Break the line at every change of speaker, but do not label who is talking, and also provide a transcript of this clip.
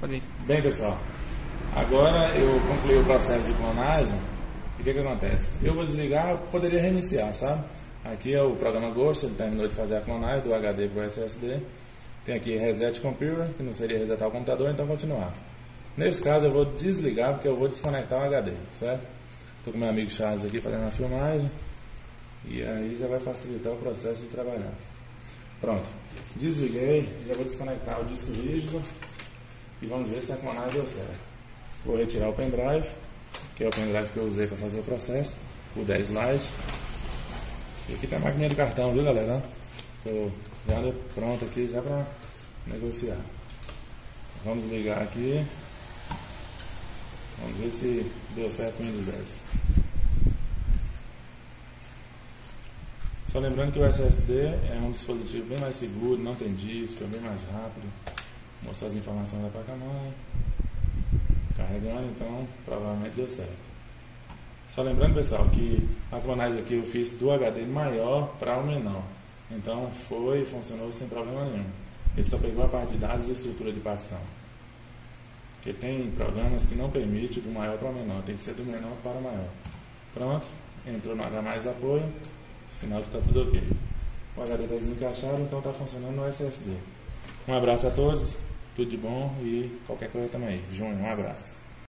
Pode ir.
Bem, pessoal, agora eu concluí o processo de clonagem e o que, que acontece? Eu vou desligar, poderia reiniciar, sabe? Aqui é o programa Ghost, ele terminou de fazer a clonagem do HD para o SSD. Tem aqui Reset Computer, que não seria resetar o computador, então continuar. Nesse caso eu vou desligar porque eu vou desconectar o HD, certo? Estou com meu amigo Charles aqui fazendo a filmagem e aí já vai facilitar o processo de trabalhar. Pronto, desliguei, já vou desconectar o disco rígido e vamos ver se a clonagem deu certo. Vou retirar o pendrive, que é o pendrive que eu usei para fazer o processo, o 10 Lite. E aqui tem a maquininha de cartão, viu galera? Estou já pronto aqui já para negociar. Vamos ligar aqui. Vamos ver se deu certo com o Windows 10. Só lembrando que o SSD é um dispositivo bem mais seguro, não tem disco, é bem mais rápido. Vou mostrar as informações da placa-mãe. Carregando, então provavelmente deu certo. Só lembrando, pessoal, que a clonagem aqui eu fiz do HD maior para o menor. Então foi, funcionou sem problema nenhum. Ele só pegou a parte de dados e estrutura de partição. Porque tem programas que não permitem do maior para o menor, tem que ser do menor para o maior. Pronto, entrou no H mais apoio, sinal que está tudo ok. O HD está desencaixado, então está funcionando no SSD. Um abraço a todos, tudo de bom e qualquer coisa também. Júnior, um abraço.